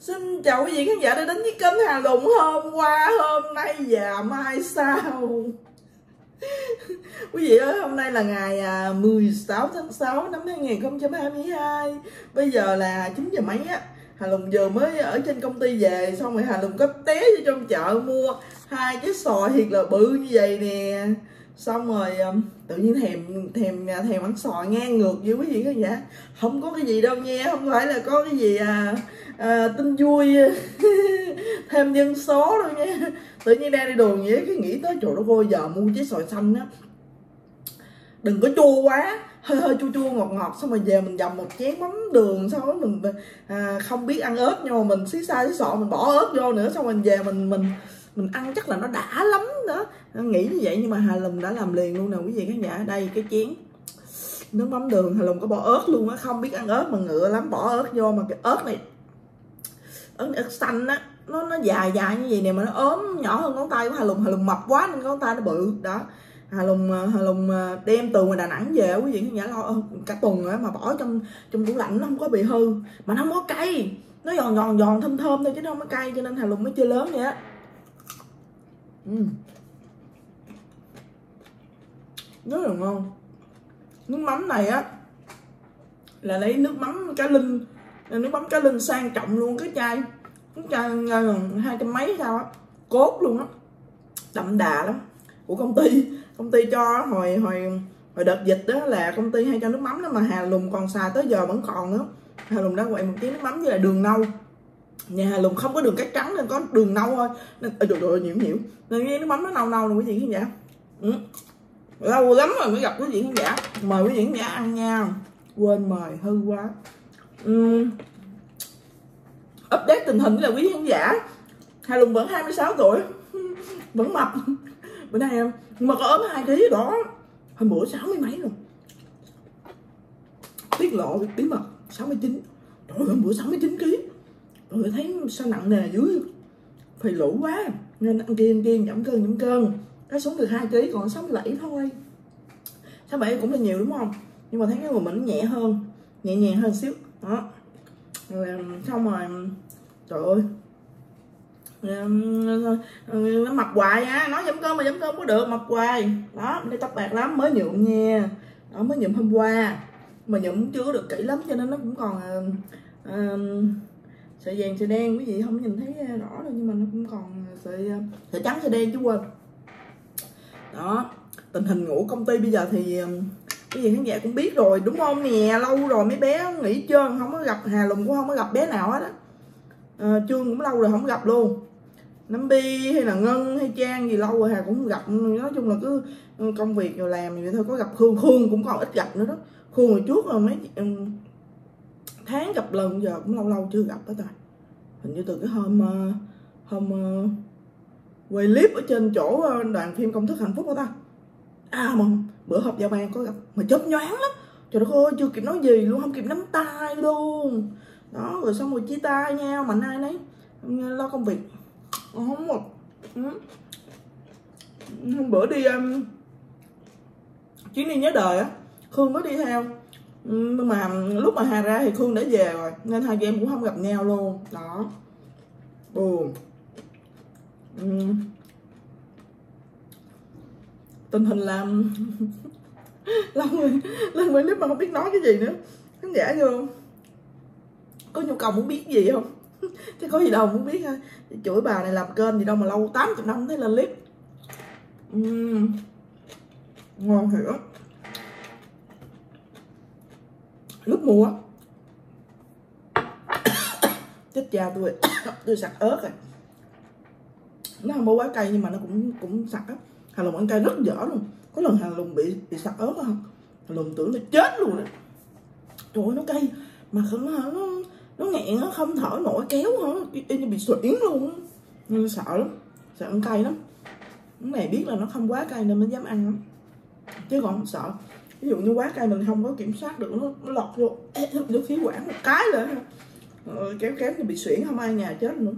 Xin chào quý vị khán giả đã đến với kênh Hà Lụng hôm qua, hôm nay và mai sau. Quý vị ơi, hôm nay là ngày à, 16 tháng 6 năm 2022 Bây giờ là 9 giờ mấy á. Hà Lùng vừa mới ở trên công ty về Xong rồi Hà Lùng có té vô trong chợ mua hai cái sò thiệt là bự như vậy nè xong rồi ờ, tự nhiên thèm thèm ờ, thèm ăn sò ngang ngược với quý vị khán giả không có cái gì đâu nha không phải là có cái gì à, à tin vui thêm nhân số đâu nha. Tự nhiên đang đi đường vậy cái nghĩ tới chỗ đó ơi giờ mua trái sòi xanh á. Đừng có chua quá hơi hơi chua chua ngọt ngọt xong rồi về mình dầm một chén mắm đường xong rồi mình à, không biết ăn ớt nhưng mà mình xí xa xí sọ mình bỏ ớt vô nữa xong rồi về mình mình mình ăn chắc là nó đã lắm đó. Nghĩ như vậy nhưng mà hà lùm đã làm liền luôn nè quý vị khán giả. Đây cái chén. Nước mắm đường hà lùm có bỏ ớt luôn á. Không biết ăn ớt mà ngựa lắm bỏ ớt vô mà cái ớt này ớt, ớt xanh á nó nó dài dài như vậy nè mà nó ốm nhỏ hơn ngón tay của hà lùm. Hà lùm mập quá nên ngón tay nó bự. Đó. Hà lùng ờ, hà lùng ờ, đem từ ngoài đà nẵng về quý vị khán giả lo cả tuần rồi mà bỏ trong trong tủ lạnh nó không có bị hư. Mà nó không có cay. Nó giòn giòn giòn thơm thơm thôi chứ nó không có cay cho nên hà lùng mới chơi lớn vậy á ừ. rất là ngon nước mắm này á, là lấy nước mắm cá linh nước mắm cá linh sang trọng luôn cái chai. Cái chai gần hai trăm mấy sao á. Cốt luôn á. Đậm đà lắm. Của công ty. Công ty cho hồi hồi hồi đợt dịch đó là công ty hay cho nước mắm đó mà hà lùng còn xài tới giờ vẫn còn nữa. Hà lùng đã quậy một tí nước mắm với là đường nâu nhà Lùng không có đường cát trắng nên có đường nâu thôi. Nên ôi trời ơi nhiễu nhiễu nên cái nước mắm nó nâu nâu rồi quý vị khán giả. Ừ. lâu lắm rồi mới gặp quý vị khán giả. Mời quý vị khán giả ăn nha. Quên mời, hư quá. Ừ. update tình hình là quý vị khán giả. Hà Lùng vẫn 26 tuổi. Vẫn mập. Bữa nay em mà có ốm hai ký đó. Hôm bữa sáu mươi mấy rồi tiết lộ, bí mật 69 trời ơi, hôm bữa 69 kg rồi thấy sao nặng nề dưới. Phì lũ quá. Nên ăn kiêng kiêng giảm cân giảm cân. Cái xuống được hai kg còn sáu lẫy thôi. Sáu bảy cũng là nhiều đúng không? Nhưng mà thấy cái người mình nhẹ hơn nhẹ nhàng hơn xíu. Đó. Rồi xong rồi trời ơi. Nó mặc hoài á nói giảm cân mà giảm cân có được mặc hoài. Đó đi tóc bạc lắm mới nhuộm nha. Đó mới nhuộm hôm qua. Mà nhuộm chưa được kỹ lắm cho nên nó cũng còn uh, uh, sợi vàng sợi đen quý vị không nhìn thấy à, rõ đâu nhưng mà nó cũng còn à, sợi à, sợi trắng sợi đen chứ quên. Đó tình hình ngủ công ty bây giờ thì cái gì khán giả cũng biết rồi đúng không nè? Lâu rồi mấy bé nghỉ trơn không có gặp hà lùng cũng không có gặp bé nào hết á. À, trương cũng lâu rồi không gặp luôn. Nắm bi hay là ngân hay trang gì lâu rồi hà cũng không gặp nói chung là cứ ừ, công việc rồi làm vậy thôi có gặp khương khương cũng còn ít gặp nữa đó. Khương hồi trước rồi mấy ừ, tháng gặp lần giờ cũng lâu lâu chưa gặp hết rồi hình như từ cái hôm uh, hôm uh, quay clip ở trên chỗ ờ, đoàn phim công thức hạnh phúc đó ta. À mà bữa họp giao ban có gặp mà chớp nhoáng lắm. Trời đất ơi chưa kịp nói gì luôn không kịp nắm tay luôn. Đó rồi xong rồi chia tay nhau mà nay nấy. Lo công việc. Không một. Ừ. Hôm bữa đi um, chuyến đi nhớ đời á. Khương mới đi theo nhưng mà lúc mà hà ra thì khương đã về rồi, nên hai chị em cũng không gặp nhau luôn. Đó. Buồn. Uhm. tình hình làm lâu rồi lần người clip mà không biết nói cái gì nữa. Khán giả vô. Có nhu cầu muốn biết gì không? Chứ có gì đâu muốn biết ha. Chửi bà này làm kênh gì đâu mà lâu 80 năm thấy lên clip. Uhm. ngon hiểu lúc mua chết cha tôi. Tôi sặc ớt rồi. Nó không có quá cay nhưng mà nó cũng cũng sặc á. Hà lùng ăn cay rất dở luôn. Có lần hà lùng bị bị sặc ớt không hà lùng tưởng là chết luôn đấy trời ơi, nó cay. Mà nó nó nó nghẹn nó không thở nổi, kéo hả? Y như bị suyễn luôn nhưng sợ lắm. Sợ ăn cay lắm. Cái này biết là nó không quá cay nên mới dám ăn lắm. Chứ còn không sợ ví dụ như quá cay mình không có kiểm soát được nó, nó lọt vô vô khí quản một cái rồi ờ, kéo kéo thì bị xuyển không ai nhà chết nữa.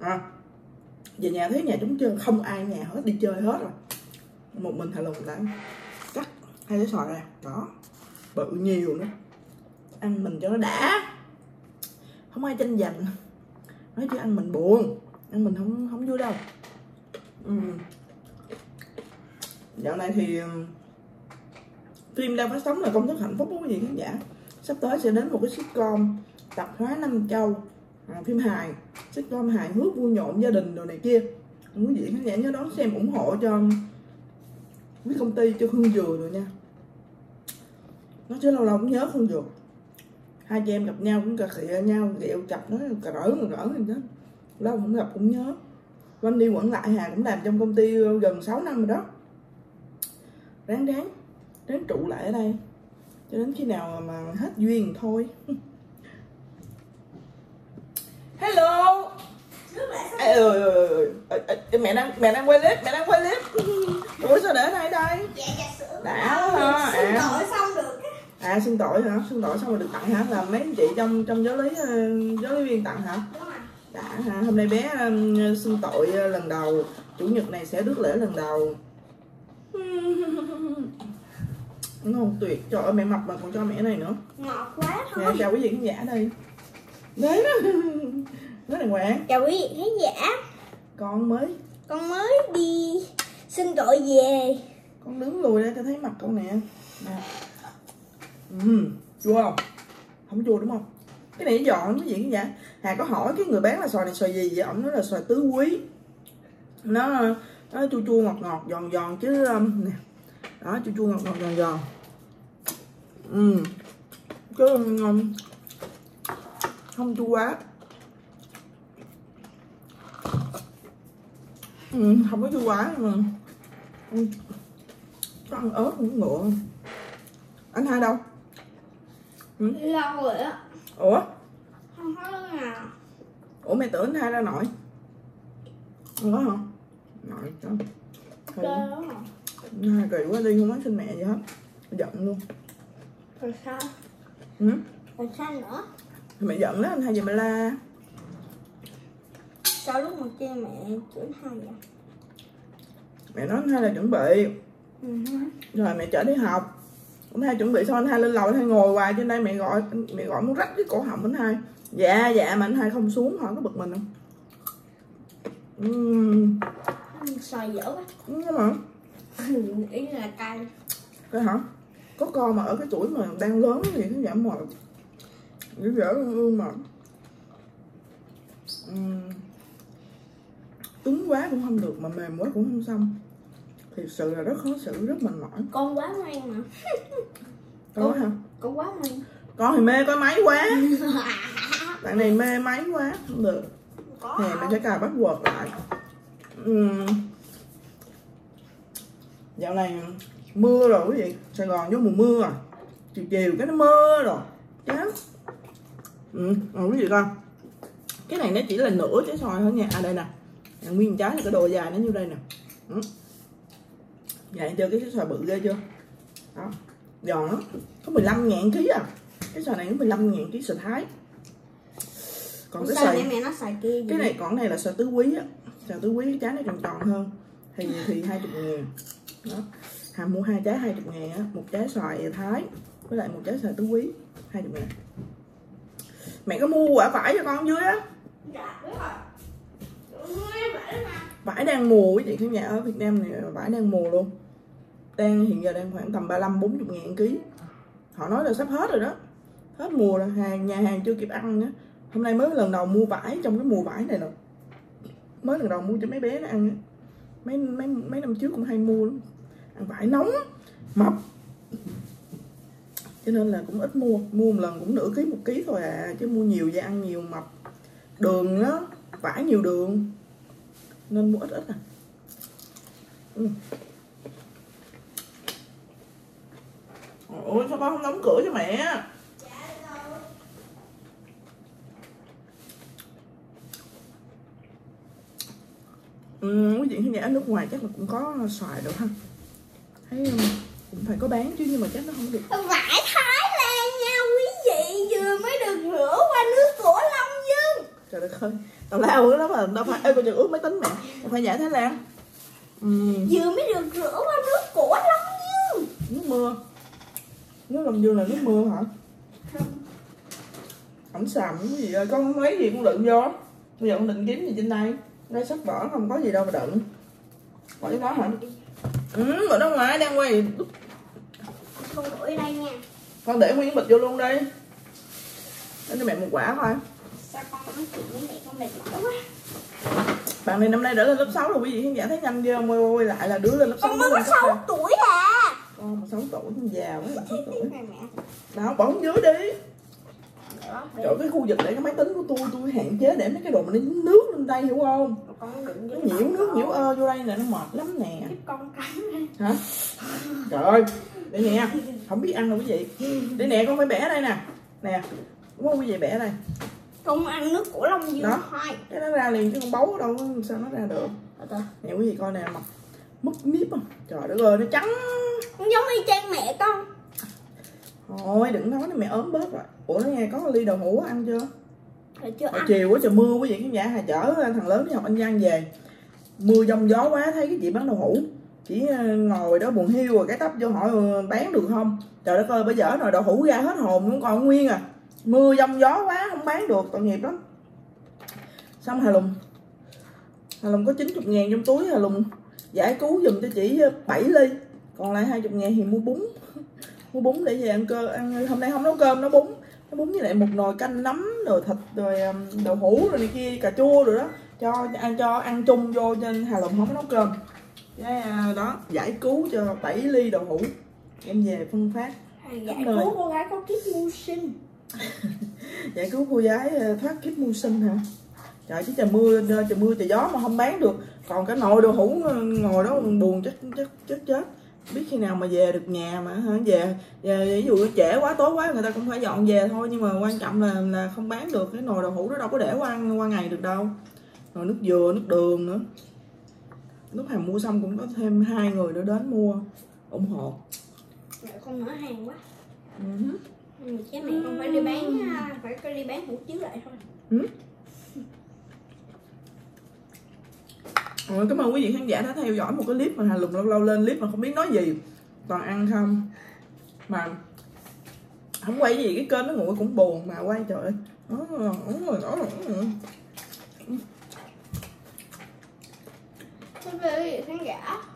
À, về nhà thấy nhà trống trơn không ai nhà hết đi chơi hết rồi. Một mình thà lùng đã cắt hai cái xoài ra. Đó bự nhiều nữa. Ăn mình cho nó đã. Không ai tranh giành. Nói chứ ăn mình buồn ăn mình không không vui đâu. Ừ. dạo này thì phim đang phát sóng là công thức hạnh phúc của quý vị khán giả. Sắp tới sẽ đến một cái sitcom tập hóa năm châu à, phim hài. Sitcom hài hước vui nhộn gia đình đồ này kia. Quý vị khán giả nhớ đón xem ủng hộ cho với công ty cho Hương Dừa rồi nha. Nó chứ lâu lâu cũng nhớ Hương Dừa. Hai chị em gặp nhau cũng cà khịa nhau ghẹo chặt nó cà rỡ mà rỡ gì đó. Lâu không gặp cũng nhớ. Quanh đi quẩn lại Hà cũng làm trong công ty gần 6 năm rồi đó. Ráng ráng ráng trụ lại ở đây cho đến khi nào mà hết duyên thôi. Hello. Ê, ơi. Ê, ê, mẹ đang mẹ đang quay clip mẹ đang quay clip. Ủa sao để ở đây đây? dạ dạ sữa Đã ha, xin à. tội xong được à xin tội hả? Xin tội xong rồi được tặng hả? Là mấy anh chị trong trong giáo lý ờ, giáo lý viên tặng hả? Đúng rồi. Đã hả? Hôm nay bé xin tội ờ, lần đầu. Chủ nhật này sẽ rước lễ lần đầu ngon tuyệt. Trời ơi mẹ mập mà còn cho mẹ này nữa. Ngọt quá nè thôi chào quý vị khán giả đây. Đấy đó nói đàng hoàng chào quý vị khán giả. Con mới. Con mới đi xin tội về. Con đứng lùi ra cho thấy mặt con nè. Nè. Ừ, chua không? Không chua đúng không? Cái này giòn lắm quý vị khán giả. Hà có hỏi cái người bán là xoài này xoài gì vậy? Ổng nói là xoài tứ quý. Nó nó chua chua ngọt ngọt giòn giòn chứ um, nè. Đó chua chua ngọt ngọt giòn giòn ừ. Chứ um, không chua quá. Ừ, không có chua quá mà. Ừ, có ăn ớt cũng ngựa anh hai đâu? Lâu rồi á? Ủa? Không có lúc nào ủa mẹ tưởng anh hai ra nội. Không có hả? Nội cho anh hai kỳ quá đi không nói xin mẹ gì hết. Giận luôn rồi sao ừ? rồi sao nữa. Mẹ giận đó anh hai về mẹ la. Sao lúc mà kia mẹ chửi hai vậy? Mẹ nói anh hai là chuẩn bị. Ừ. rồi mẹ chở đi học. Anh hai chuẩn bị xong anh hai lên lầu anh hai ngồi hoài trên đây mẹ gọi mẹ gọi muốn rách cái cổ họng anh hai. Dạ dạ mà anh hai không xuống hỏi có bực mình không? Ừm, xoài dở quá. Nhưng mà. Ý là cay. Cái hả có con mà ở cái tuổi mà đang lớn thì nó giảm mồi dễ dễ ương mà. Ừm, cứng quá cũng không được mà mềm quá cũng không xong. Thiệt sự là rất khó xử rất mệt mỏi. Con quá ngoan mà. Có hả? Con quá ngoan. Con thì mê coi máy quá. Bạn này mê máy quá không được. Có mình phải cài bắt quật lại. Ừm. dạo này mưa rồi quý vị sài gòn vô mùa mưa à? Chiều chiều cái nó mưa rồi. Chán. Ừ rồi quý vị coi cái này nó chỉ là nửa trái xoài thôi nha. À đây nè. À, nguyên trái là cái đồ dài nó như đây nè. Ừ. dài chưa? Cái trái xoài bự ghê chưa? Đó. Giòn lắm. Có 15 ngàn ký à. Cái xoài này nó 15 ngàn ký xoài thái. Còn cái xoài mẹ nó xài kia cái này còn này là xoài tứ quý á. Xoài tứ quý cái trái nó tròn tròn hơn. Thì thì hai chục ngàn. Đó hà mua hai trái hai chục ngàn á một trái xoài thái với lại một trái xoài tứ quý hai chục ngàn. Mẹ có mua quả vải cho con dưới á? Dạ rồi. Vải đang mùa quý vị khán giả ở Việt Nam này vải đang mùa luôn. Đang hiện giờ đang khoảng tầm 35 40 ngàn ký. Họ nói là sắp hết rồi đó. Hết mùa rồi hàng nhà hàng chưa kịp ăn nữa. Hôm nay mới lần đầu mua vải trong cái mùa vải này nè mới lần đầu mua cho mấy bé nó ăn mấy mấy mấy năm trước cũng hay mua lắm vải nóng mập. Cho nên là cũng ít mua mua một lần cũng nửa ký một ký thôi à chứ mua nhiều và ăn nhiều mập. Đường đó vải nhiều đường nên mua ít ít à. Ừ. ôi sao con không đóng cửa cho mẹ? Ừ, quý vị khán giả ở nước ngoài chắc là cũng có xoài được ha thấy um, cũng phải có bán chứ nhưng mà chắc nó không được. Vải Thái Lan nha quý vị vừa mới được rửa qua nước của Long Dương trời đất ơi tào lao đó mà đâu phải ê coi chừng ướt máy tính mẹ đâu phải giả thái lan. Ừ, vừa mới được rửa qua nước của Long Dương nước mưa. Nước lòng dương là nước mưa hả? Ẩm xàm cái gì ơi con không lấy gì con đựng vô. Bây giờ con định kiếm gì trên đây? Đây sách vở không có gì đâu mà đựng. Bỏ cái đó hả ừ ở đâu ngoài đang quay? Con đuổi đây nha. Con để nguyên bịch vô luôn đi. Để cho mẹ một quả thôi Sao con nói chuyện với mẹ con mệt mỏi quá? Bạn này năm nay đã lên lớp 6 rồi quý vị khán giả thấy nhanh chưa? Quay quay, quay lại là đứa lên lớp 6 Con mới có 6 tuổi à. Con mà 6 tuổi già quá 6 tuổi. đó bỏ xuống dưới đi Đó, chỗ cái khu vực để cái máy tính của tôi tôi hạn chế để mấy cái đồ mà nó dính nước lên đây hiểu không? Nó nhiễu nước nhiễu ơ vô đây nè nó mệt lắm nè. Con cắn hả? Trời ơi để nè không biết ăn đâu quý vị. Để nè con phải bẻ đây nè. Nè đúng không quý vị bẻ đây. Con ăn nước của Long Dương Đó. thôi cái nó ra liền chứ con bấu ở đâu sao nó ra được? Nè quý vị coi nè mặt múp míp à trời đất ơi nó trắng. Giống y chang mẹ con thôi đừng nói nó mẹ ốm bớt rồi. Ủa nó nghe có ly đậu hũ ăn chưa? Rồi chưa hồi ăn. chiều quá trời mưa quý vị khán giả hà chở thằng lớn đi học anh Giang về. Mưa giông gió quá thấy cái chị bán đậu hũ. Chỉ ờ, ngồi đó buồn hiu rồi cái tấp vô hỏi ờ, bán được không? Trời đất ơi bây giờ nồi đậu hũ ra hết hồn không còn nguyên à. Mưa giông gió quá không bán được tội nghiệp lắm. Xong hà lùng. Hà lùng có 90 ngàn trong túi hà lùng. Giải cứu giùm cho chị 7 ly. Còn lại 20 ngàn thì mua bún mua bún để về ăn cơ ăn hôm nay không nấu cơm nấu bún. Nó bún với lại một nồi canh nấm rồi thịt rồi um, đậu hũ rồi này kia cà chua rồi đó. Cho ăn cho ăn chung vô cho nên hà lùng không có nấu cơm. Cái à, đó giải cứu cho 7 ly đậu hũ. Em về phân phát. Giải cứu cô gái có kiếp mưu sinh. Giải cứu cô gái ờ, thoát kiếp mưu sinh hả? Trời chứ trời mưa trời mưa trời gió mà không bán được. Còn cái nồi đậu hũ ờ, ngồi đó buồn chết chết chết chết biết khi nào mà về được nhà mà hả? Về, về ví dụ trễ quá tối quá người ta cũng phải dọn về thôi. Nhưng mà quan trọng là là không bán được. Cái nồi đậu hũ đó đâu có để qua qua ngày được đâu. Rồi nước dừa nước đường nữa. Lúc hàng mua xong cũng có thêm hai người nữa đến mua ủng hộ. Mẹ con mở hàng quá. Ừ hứ. Nhưng mà chứ mẹ con phải đi bán à, Phải đi bán hủ tiếu lại thôi Rồi, cảm ơn quý vị khán giả đã theo dõi một cái clip mà Hà Lục lâu lâu lên clip mà không biết nói gì. Toàn ăn không. Mà không quay gì cái kênh nó nguội cũng buồn mà quay trời ơi. Ờ, đó rồi đó rồi. Quý vị khán giả.